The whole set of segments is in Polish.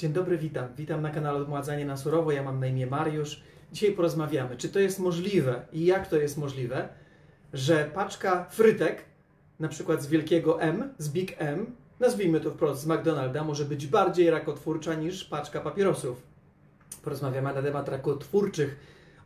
Dzień dobry, witam. Witam na kanale Odmładzanie na Surowo. Ja mam na imię Mariusz. Dzisiaj porozmawiamy, czy to jest możliwe i jak to jest możliwe, że paczka frytek, na przykład z wielkiego M, z Big M, nazwijmy to wprost z McDonalda, może być bardziej rakotwórcza niż paczka papierosów. Porozmawiamy na temat rakotwórczych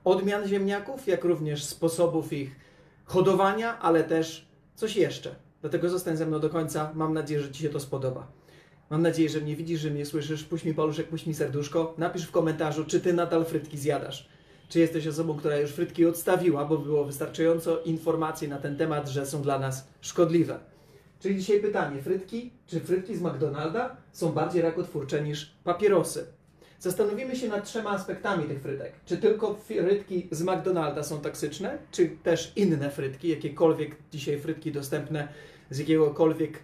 odmian ziemniaków, jak również sposobów ich hodowania, ale też coś jeszcze. Dlatego zostań ze mną do końca. Mam nadzieję, że Ci się to spodoba. Mam nadzieję, że mnie widzisz, że mnie słyszysz. Puść mi paluszek, puść mi serduszko. Napisz w komentarzu, czy Ty nadal frytki zjadasz. Czy jesteś osobą, która już frytki odstawiła, bo było wystarczająco informacji na ten temat, że są dla nas szkodliwe. Czyli dzisiaj pytanie, frytki, czy frytki z McDonalda są bardziej rakotwórcze niż papierosy? Zastanowimy się nad trzema aspektami tych frytek. Czy tylko frytki z McDonalda są toksyczne, czy też inne frytki, jakiekolwiek dzisiaj frytki dostępne z jakiegokolwiek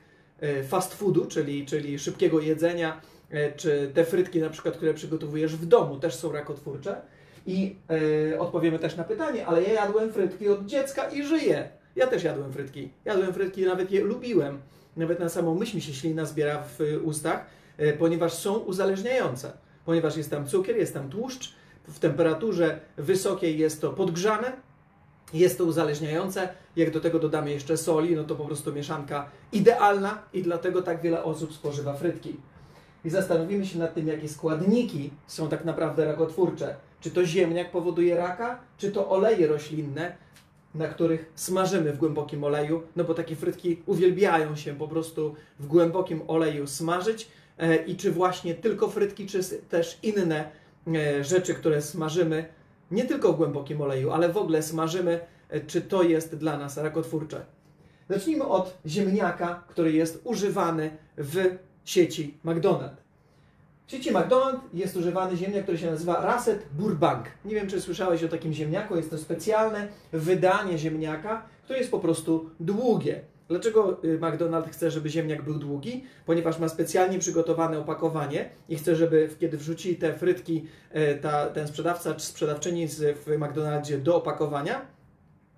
fast foodu, czyli, czyli szybkiego jedzenia, e, czy te frytki na przykład, które przygotowujesz w domu, też są rakotwórcze. I e, odpowiemy też na pytanie, ale ja jadłem frytki od dziecka i żyję. Ja też jadłem frytki. Jadłem frytki, nawet je lubiłem. Nawet na samą myśl mi się ślina zbiera w ustach, e, ponieważ są uzależniające. Ponieważ jest tam cukier, jest tam tłuszcz, w temperaturze wysokiej jest to podgrzane, jest to uzależniające. Jak do tego dodamy jeszcze soli, no to po prostu mieszanka idealna i dlatego tak wiele osób spożywa frytki. I zastanowimy się nad tym, jakie składniki są tak naprawdę rakotwórcze. Czy to ziemniak powoduje raka, czy to oleje roślinne, na których smażymy w głębokim oleju, no bo takie frytki uwielbiają się po prostu w głębokim oleju smażyć. E, I czy właśnie tylko frytki, czy też inne e, rzeczy, które smażymy, nie tylko w głębokim oleju, ale w ogóle smażymy, e, czy to jest dla nas rakotwórcze. Zacznijmy od ziemniaka, który jest używany w sieci McDonald's. W sieci McDonald's jest używany ziemniak, który się nazywa Rasset Burbank. Nie wiem, czy słyszałeś o takim ziemniaku. Jest to specjalne wydanie ziemniaka, które jest po prostu długie. Dlaczego y, McDonald's chce, żeby ziemniak był długi? Ponieważ ma specjalnie przygotowane opakowanie i chce, żeby kiedy wrzuci te frytki e, ta, ten sprzedawca czy sprzedawczyni w McDonaldzie do opakowania,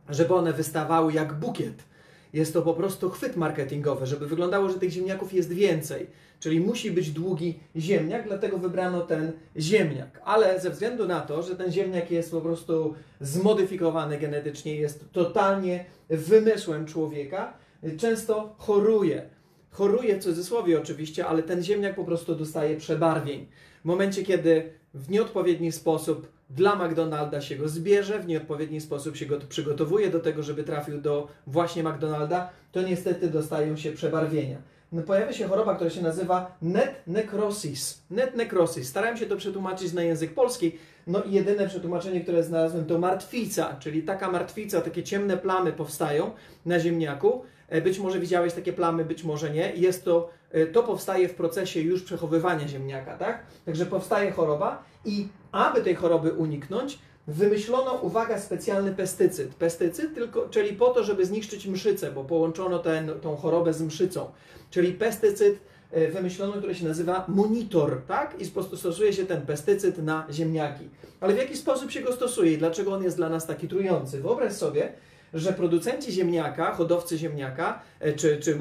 żeby one wystawały jak bukiet. Jest to po prostu chwyt marketingowy, żeby wyglądało, że tych ziemniaków jest więcej. Czyli musi być długi ziemniak, dlatego wybrano ten ziemniak. Ale ze względu na to, że ten ziemniak jest po prostu zmodyfikowany genetycznie, jest totalnie wymysłem człowieka, często choruje. Choruje w cudzysłowie oczywiście, ale ten ziemniak po prostu dostaje przebarwień. W momencie, kiedy w nieodpowiedni sposób dla McDonalda się go zbierze, w nieodpowiedni sposób się go przygotowuje do tego, żeby trafił do właśnie McDonalda, to niestety dostają się przebarwienia. No, pojawia się choroba, która się nazywa net necrosis. Net necrosis. Starałem się to przetłumaczyć na język polski, no i jedyne przetłumaczenie, które znalazłem to martwica, czyli taka martwica, takie ciemne plamy powstają na ziemniaku. E, być może widziałeś takie plamy, być może nie. Jest to, e, to powstaje w procesie już przechowywania ziemniaka, tak? Także powstaje choroba i aby tej choroby uniknąć, wymyślono, uwaga, specjalny pestycyd. Pestycyd, tylko, czyli po to, żeby zniszczyć mszycę, bo połączono ten, tą chorobę z mszycą. Czyli pestycyd e, wymyślono, który się nazywa monitor, tak? I stosuje się ten pestycyd na ziemniaki. Ale w jaki sposób się go stosuje i dlaczego on jest dla nas taki trujący? Wyobraź sobie, że producenci ziemniaka, hodowcy ziemniaka, e, czy, czy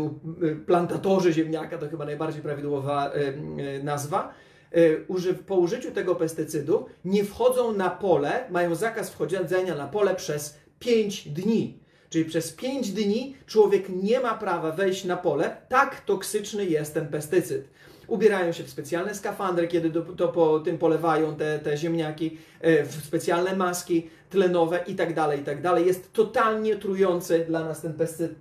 plantatorzy ziemniaka, to chyba najbardziej prawidłowa e, nazwa, po użyciu tego pestycydu nie wchodzą na pole, mają zakaz wchodzenia na pole przez 5 dni. Czyli przez 5 dni człowiek nie ma prawa wejść na pole, tak toksyczny jest ten pestycyd. Ubierają się w specjalne skafandry, kiedy do, to po tym polewają te, te ziemniaki, e, w specjalne maski tlenowe i tak dalej, i tak. Jest totalnie trujący dla nas ten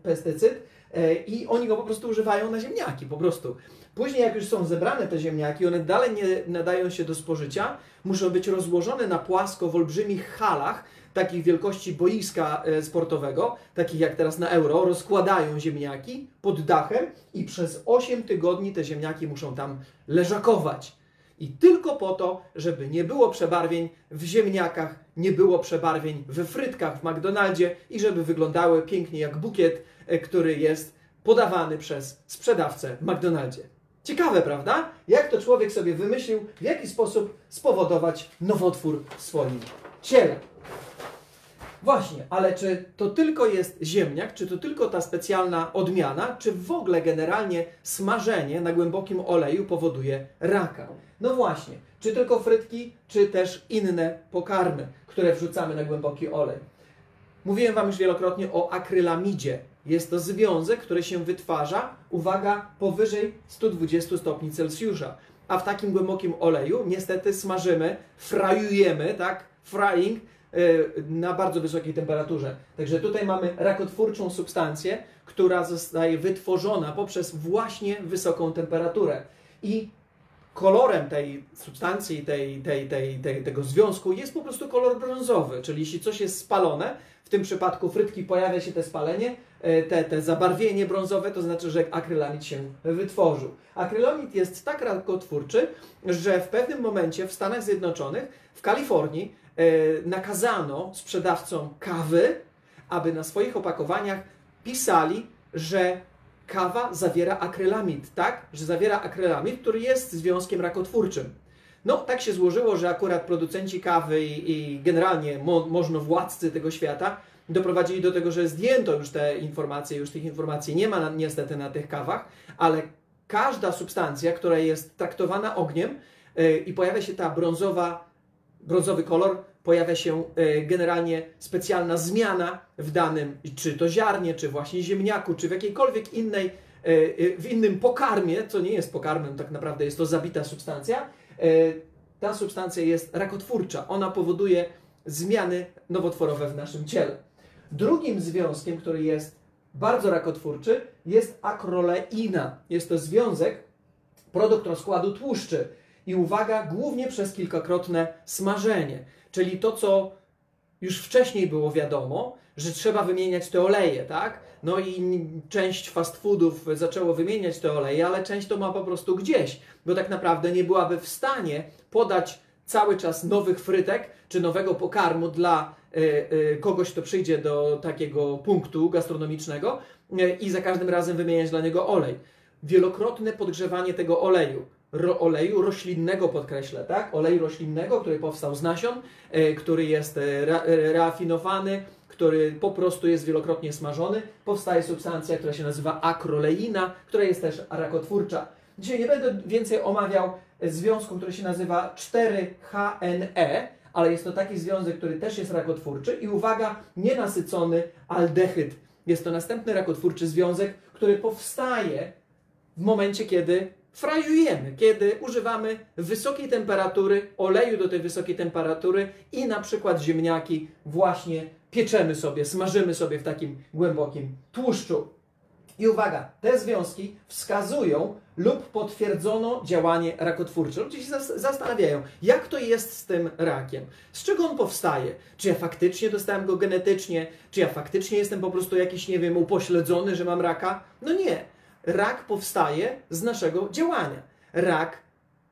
pestycyd e, i oni go po prostu używają na ziemniaki, po prostu. Później, jak już są zebrane te ziemniaki, one dalej nie nadają się do spożycia, muszą być rozłożone na płasko w olbrzymich halach, takich wielkości boiska e, sportowego, takich jak teraz na euro, rozkładają ziemniaki pod dachem i przez 8 tygodni te ziemniaki muszą tam leżakować. I tylko po to, żeby nie było przebarwień w ziemniakach, nie było przebarwień we frytkach w McDonaldzie i żeby wyglądały pięknie jak bukiet, e, który jest podawany przez sprzedawcę w McDonaldzie. Ciekawe, prawda? Jak to człowiek sobie wymyślił, w jaki sposób spowodować nowotwór w swoim ciele. Właśnie, ale czy to tylko jest ziemniak, czy to tylko ta specjalna odmiana, czy w ogóle generalnie smażenie na głębokim oleju powoduje raka? No właśnie, czy tylko frytki, czy też inne pokarmy, które wrzucamy na głęboki olej? Mówiłem Wam już wielokrotnie o akrylamidzie. Jest to związek, który się wytwarza, uwaga, powyżej 120 stopni Celsjusza. A w takim głębokim oleju niestety smażymy, frajujemy, tak? Frying na bardzo wysokiej temperaturze. Także tutaj mamy rakotwórczą substancję, która zostaje wytworzona poprzez właśnie wysoką temperaturę. I kolorem tej substancji, tej, tej, tej, tej, tego związku jest po prostu kolor brązowy, czyli jeśli coś jest spalone, w tym przypadku frytki pojawia się te spalenie, e, te, te zabarwienie brązowe, to znaczy, że akrylamid się wytworzył. Akrylamid jest tak rakotwórczy, że w pewnym momencie w Stanach Zjednoczonych, w Kalifornii, nakazano sprzedawcom kawy, aby na swoich opakowaniach pisali, że kawa zawiera akrylamid, tak? Że zawiera akrylamid, który jest związkiem rakotwórczym. No, tak się złożyło, że akurat producenci kawy i, i generalnie mo, możnowładcy tego świata doprowadzili do tego, że zdjęto już te informacje, już tych informacji nie ma na, niestety na tych kawach, ale każda substancja, która jest traktowana ogniem yy, i pojawia się ta brązowa, brązowy kolor, pojawia się e, generalnie specjalna zmiana w danym, czy to ziarnie, czy właśnie ziemniaku, czy w jakiejkolwiek innej, e, e, w innym pokarmie, co nie jest pokarmem, tak naprawdę jest to zabita substancja, ta substancja jest rakotwórcza. Ona powoduje zmiany nowotworowe w naszym ciele. Drugim związkiem, który jest bardzo rakotwórczy, jest akroleina. Jest to związek, produkt rozkładu tłuszczy. I uwaga, głównie przez kilkakrotne smażenie. Czyli to, co już wcześniej było wiadomo, że trzeba wymieniać te oleje, tak? No i część fast foodów zaczęło wymieniać te oleje, ale część to ma po prostu gdzieś, bo tak naprawdę nie byłaby w stanie podać cały czas nowych frytek czy nowego pokarmu dla y, y, kogoś, kto przyjdzie do takiego punktu gastronomicznego y, i za każdym razem wymieniać dla niego olej. Wielokrotne podgrzewanie tego oleju ro, oleju roślinnego, podkreślę, tak? Oleju roślinnego, który powstał z nasion, e, który jest e, e, rafinowany, który po prostu jest wielokrotnie smażony. Powstaje substancja, która się nazywa akroleina, która jest też rakotwórcza. Dzisiaj nie będę więcej omawiał związku, który się nazywa 4HNE, ale jest to taki związek, który też jest rakotwórczy i uwaga, nienasycony aldehyd. Jest to następny rakotwórczy związek, który powstaje w momencie, kiedy frajujemy, kiedy używamy wysokiej temperatury, oleju do tej wysokiej temperatury i na przykład ziemniaki właśnie pieczemy sobie, smażymy sobie w takim głębokim tłuszczu. I uwaga, te związki wskazują lub potwierdzono działanie rakotwórcze. Ludzie się zastanawiają, jak to jest z tym rakiem? Z czego on powstaje? Czy ja faktycznie dostałem go genetycznie? Czy ja faktycznie jestem po prostu jakiś, nie wiem, upośledzony, że mam raka? No nie rak powstaje z naszego działania. Rak,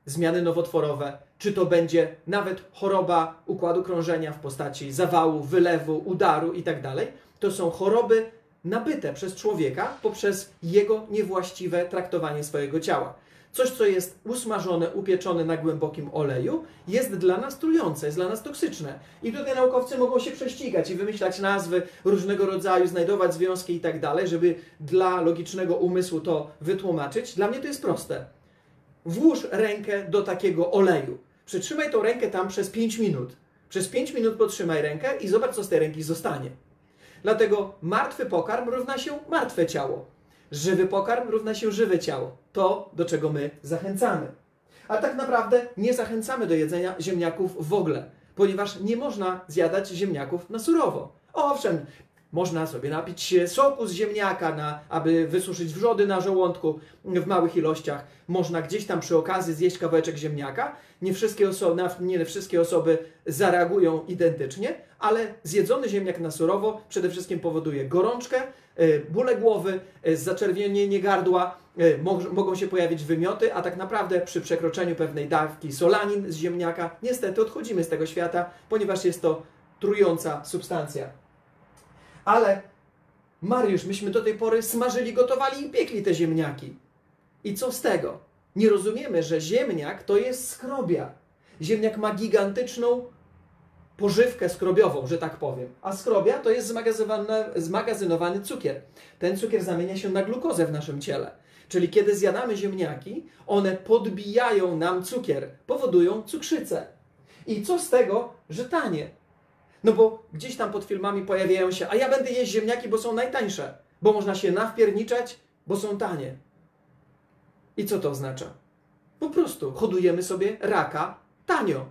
zmiany nowotworowe, czy to będzie nawet choroba układu krążenia w postaci zawału, wylewu, udaru itd., tak to są choroby nabyte przez człowieka poprzez jego niewłaściwe traktowanie swojego ciała. Coś, co jest usmażone, upieczone na głębokim oleju, jest dla nas trujące, jest dla nas toksyczne. I tutaj naukowcy mogą się prześcigać i wymyślać nazwy różnego rodzaju, znajdować związki i tak dalej, żeby dla logicznego umysłu to wytłumaczyć. Dla mnie to jest proste. Włóż rękę do takiego oleju. Przytrzymaj tą rękę tam przez 5 minut. Przez 5 minut podtrzymaj rękę i zobacz, co z tej ręki zostanie. Dlatego martwy pokarm równa się martwe ciało. Żywy pokarm równa się żywe ciało. To, do czego my zachęcamy. Ale tak naprawdę nie zachęcamy do jedzenia ziemniaków w ogóle, ponieważ nie można zjadać ziemniaków na surowo. Owszem, można sobie napić soku z ziemniaka, na, aby wysuszyć wrzody na żołądku w małych ilościach. Można gdzieś tam przy okazji zjeść kawałeczek ziemniaka. Nie wszystkie, osoby, nie wszystkie osoby zareagują identycznie, ale zjedzony ziemniak na surowo przede wszystkim powoduje gorączkę, e, bóle głowy, e, zaczerwienienie gardła, e, mogą się pojawić wymioty, a tak naprawdę przy przekroczeniu pewnej dawki solanin z ziemniaka niestety odchodzimy z tego świata, ponieważ jest to trująca substancja. Ale Mariusz, myśmy do tej pory smażyli, gotowali i piekli te ziemniaki. I co z tego? Nie rozumiemy, że ziemniak to jest skrobia. Ziemniak ma gigantyczną pożywkę skrobiową, że tak powiem. A skrobia to jest zmagazynowany, cukier. Ten cukier zamienia się na glukozę w naszym ciele. Czyli kiedy zjadamy ziemniaki, one podbijają nam cukier, powodują cukrzycę. I co z tego, że tanie? No bo gdzieś tam pod filmami pojawiają się, a ja będę jeść ziemniaki, bo są najtańsze, bo można się nawpierniczać, bo są tanie. I co to oznacza? Po prostu hodujemy sobie raka tanio.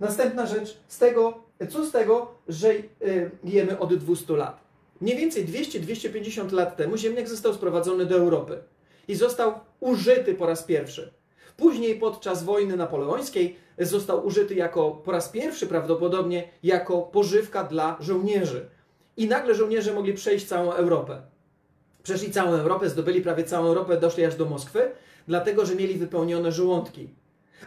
Następna rzecz, z tego, co z tego, że y, jemy od 200 lat? Mniej więcej 200-250 lat temu ziemniak został sprowadzony do Europy i został użyty po raz pierwszy. Później podczas wojny napoleońskiej został użyty jako po raz pierwszy prawdopodobnie jako pożywka dla żołnierzy. I nagle żołnierze mogli przejść całą Europę. Przeszli całą Europę, zdobyli prawie całą Europę, doszli aż do Moskwy, dlatego że mieli wypełnione żołądki.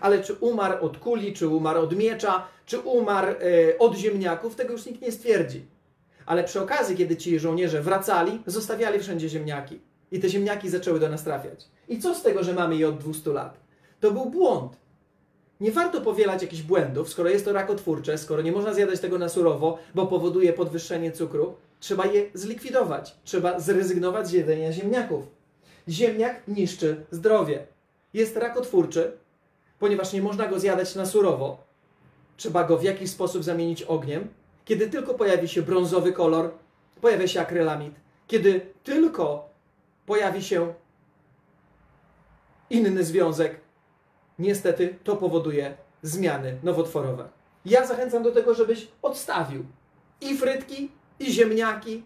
Ale czy umarł od kuli, czy umarł od miecza, czy umarł e, od ziemniaków, tego już nikt nie stwierdzi. Ale przy okazji, kiedy ci żołnierze wracali, zostawiali wszędzie ziemniaki. I te ziemniaki zaczęły do nas trafiać. I co z tego, że mamy je od 200 lat? To był błąd. Nie warto powielać jakichś błędów, skoro jest to rakotwórcze, skoro nie można zjadać tego na surowo, bo powoduje podwyższenie cukru, trzeba je zlikwidować. Trzeba zrezygnować z jedzenia ziemniaków. Ziemniak niszczy zdrowie. Jest rakotwórczy, ponieważ nie można go zjadać na surowo. Trzeba go w jakiś sposób zamienić ogniem. Kiedy tylko pojawi się brązowy kolor, pojawia się akrylamid. Kiedy tylko pojawi się inny związek, niestety to powoduje zmiany nowotworowe. Ja zachęcam do tego, żebyś odstawił i frytki, i ziemniaki,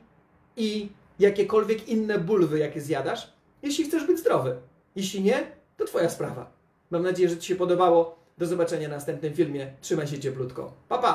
i jakiekolwiek inne bulwy, jakie zjadasz, jeśli chcesz być zdrowy. Jeśli nie, to Twoja sprawa. Mam nadzieję, że Ci się podobało. Do zobaczenia w następnym filmie. Trzymaj się cieplutko. Pa, pa!